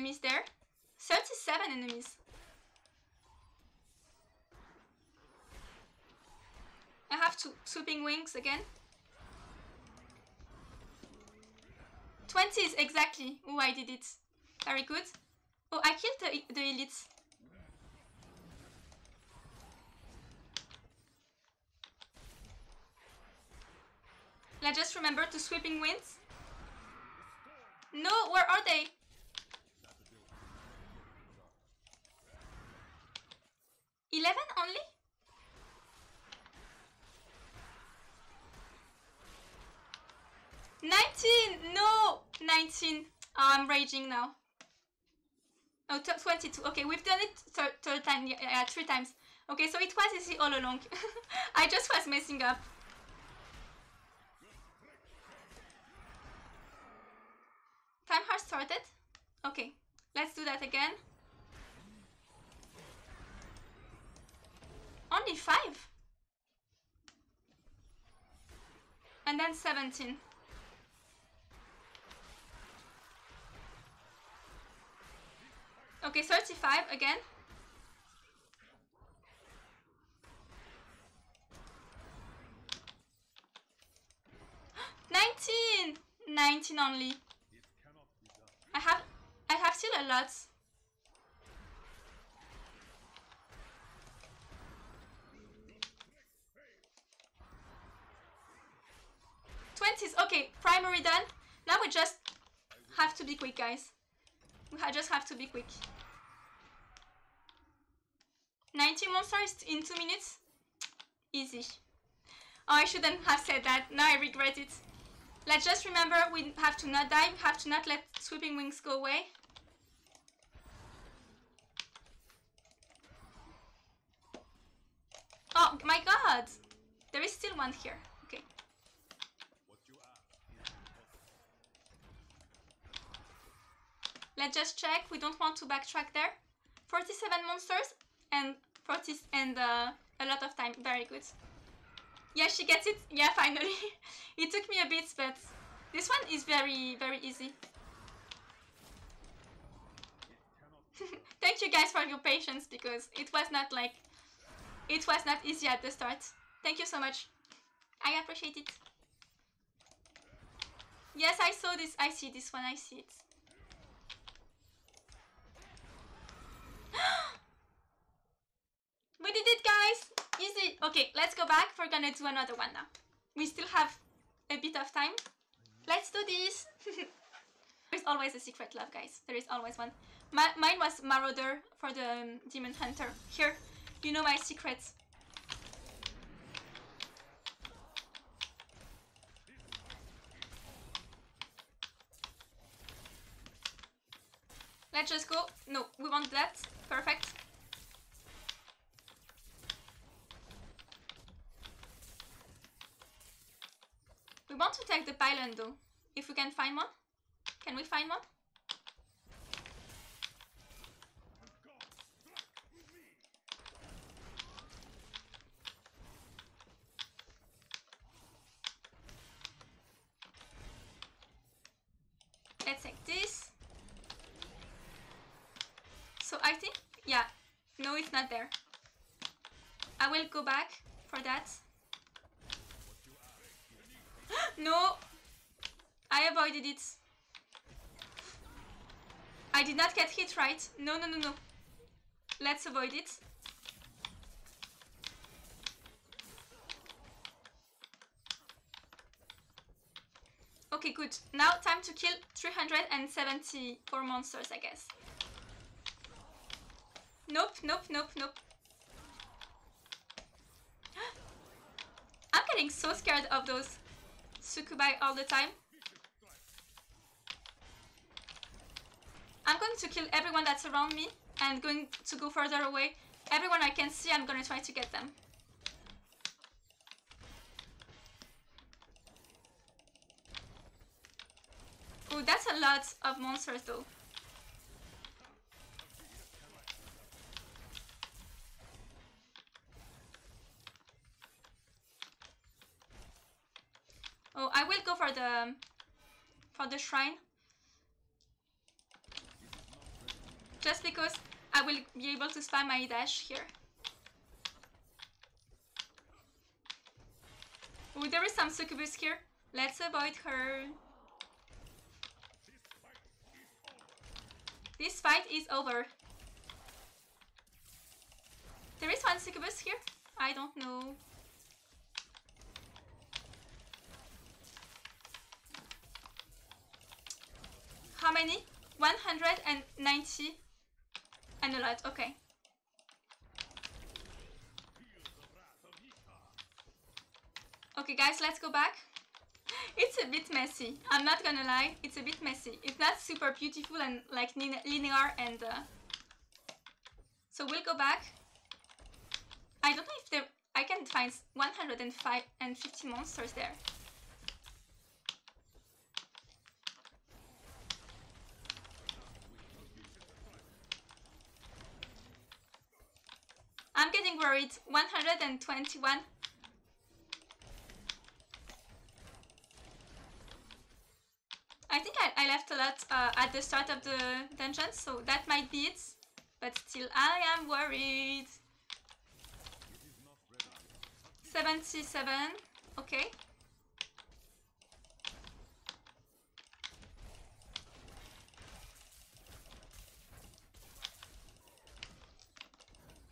enemies there. 37 enemies. I have two swooping wings again. 20s exactly. Oh, I did it. Very good. Oh, I killed the, the elites. Let's just remember to sweeping winds. No, where are they? Eleven only? Nineteen! No! Nineteen. Oh, I'm raging now. Oh, 22. Okay, we've done it third, time, yeah, three times. Okay, so it was easy all along. I just was messing up. Time has started. Okay, let's do that again. Only five. And then 17. Okay, 35 again. Nineteen! Nineteen only. I have I have still a lot. Twenties, okay, primary done. Now we just have to be quick, guys. We just have to be quick. 90 monsters in 2 minutes? Easy. Oh, I shouldn't have said that. Now I regret it. Let's just remember we have to not die. We have to not let sweeping wings go away. Oh my god! There is still one here. Okay. Let's just check. We don't want to backtrack there. 47 monsters and 40 and uh, a lot of time. Very good. Yeah, she gets it. Yeah, finally. it took me a bit, but this one is very, very easy. Thank you guys for your patience because it was not like it was not easy at the start. Thank you so much. I appreciate it. Yes, I saw this. I see this one. I see it. we did it, Easy. Okay, let's go back. We're gonna do another one now. We still have a bit of time. Let's do this. There's always a secret love, guys. There is always one. My, mine was Marauder for the um, Demon Hunter. Here, you know my secrets. Let's just go. No, we want that. Perfect. Take the pylon though. If we can find one. Can we find one? Let's take this. So I think, yeah, no, it's not there. I will go back for that. no! I avoided it. I did not get hit, right? No, no, no, no. Let's avoid it. Okay, good. Now time to kill 374 monsters, I guess. Nope, nope, nope, nope. I'm getting so scared of those succubi all the time. I'm going to kill everyone that's around me and going to go further away. Everyone I can see, I'm gonna try to get them. Oh, that's a lot of monsters though. Oh, I will go for the um, for the shrine. just because I will be able to spam my dash here. Oh, there is some succubus here. Let's avoid her. This fight is over. There is one succubus here. I don't know. How many? 190 and a lot, okay. Okay guys, let's go back. It's a bit messy, I'm not gonna lie, it's a bit messy. It's not super beautiful and like linear and... Uh... So we'll go back. I don't know if there... I can find 105 and 50 monsters there. I'm getting worried. 121. I think I, I left a lot uh, at the start of the dungeon, so that might be it. But still, I am worried. 77, okay.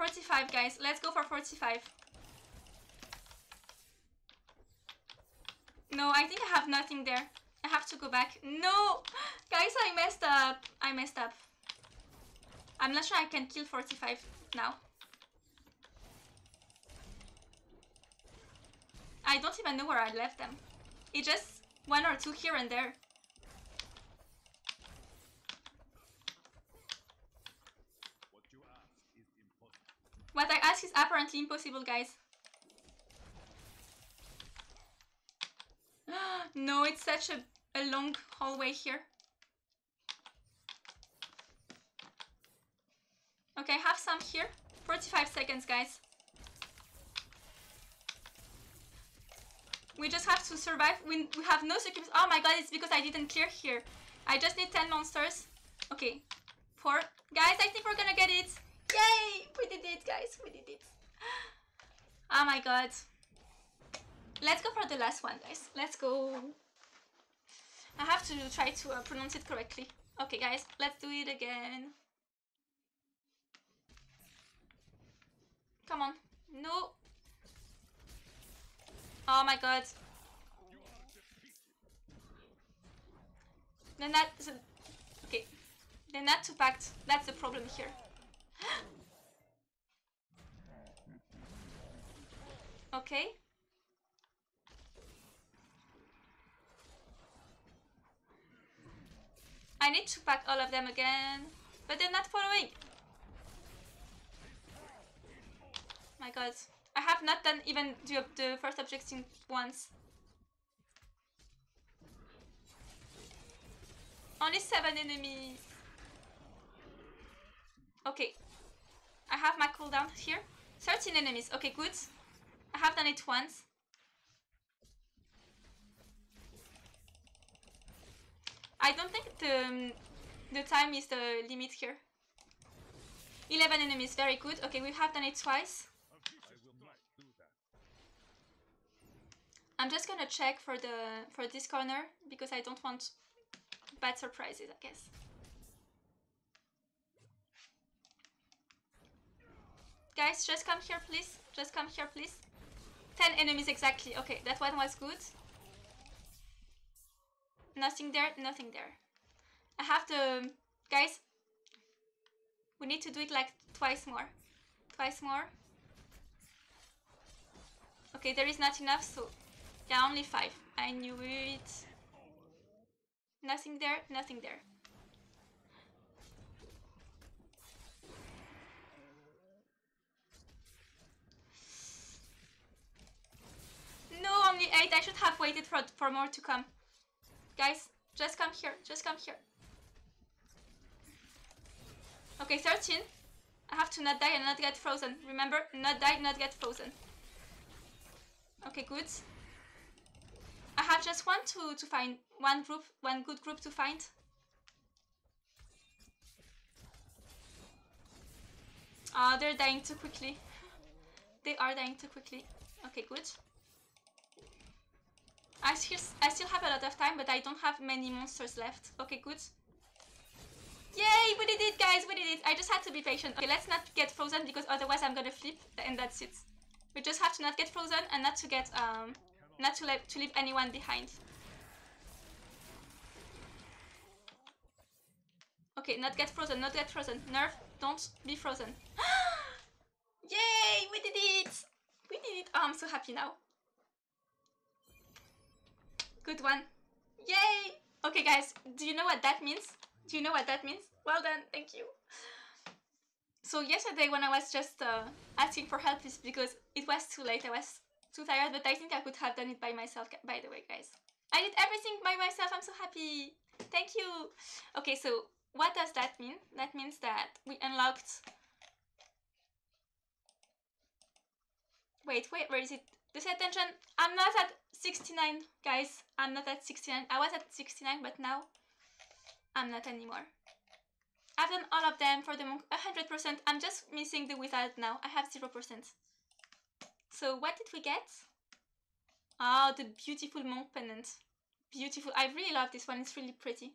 45, guys. Let's go for 45. No, I think I have nothing there. I have to go back. No! Guys, I messed up. I messed up. I'm not sure I can kill 45 now. I don't even know where I left them. It's just one or two here and there. What I ask is apparently impossible, guys. no, it's such a, a long hallway here. Okay, I have some here. 45 seconds, guys. We just have to survive. We, we have no succubus. Oh my god, it's because I didn't clear here. I just need 10 monsters. Okay. Four. Guys, I think we're gonna get it. Yay! We did it, guys. We did it. Oh my god. Let's go for the last one, guys. Let's go. I have to try to uh, pronounce it correctly. Okay, guys. Let's do it again. Come on. No. Oh my god. They're not... Okay. They're not too packed. That's the problem here. Okay. I need to pack all of them again, but they're not following. My god. I have not done even the, the first objective once. Only seven enemies. Okay, I have my cooldown here. 13 enemies. Okay, good. I have done it once. I don't think the, um, the time is the limit here. 11 enemies, very good. Okay, we have done it twice. I'm just gonna check for the for this corner because I don't want bad surprises, I guess. Guys, just come here, please. Just come here, please. 10 enemies exactly. Okay, that one was good. Nothing there, nothing there. I have to... Um, guys, we need to do it like twice more. Twice more. Okay, there is not enough, so... Yeah, only five. I knew it. Nothing there, nothing there. No, only 8. I should have waited for, for more to come. Guys, just come here. Just come here. Okay, 13. I have to not die and not get frozen. Remember, not die, not get frozen. Okay, good. I have just one to, to find. One group, one good group to find. Oh, they're dying too quickly. They are dying too quickly. Okay, good. I still, I still have a lot of time, but I don't have many monsters left. Okay, good. Yay, we did it, guys, we did it. I just had to be patient. Okay, let's not get frozen because otherwise I'm gonna flip and that's it. We just have to not get frozen and not to get, um, not to, let, to leave anyone behind. Okay, not get frozen, not get frozen. Nerf, don't be frozen. Yay, we did it! We did it! Oh, I'm so happy now. Good one. Yay! Okay, guys, do you know what that means? Do you know what that means? Well done, thank you. So yesterday when I was just uh, asking for help is because it was too late. I was too tired, but I think I could have done it by myself, by the way, guys. I did everything by myself. I'm so happy. Thank you. Okay, so what does that mean? That means that we unlocked... Wait, wait, where is it? Just attention, I'm not at 69, guys. I'm not at 69. I was at 69, but now I'm not anymore. I've done all of them for the monk 100%. I'm just missing the wizard now. I have 0%. So what did we get? Oh, the beautiful monk pendant. Beautiful. I really love this one. It's really pretty.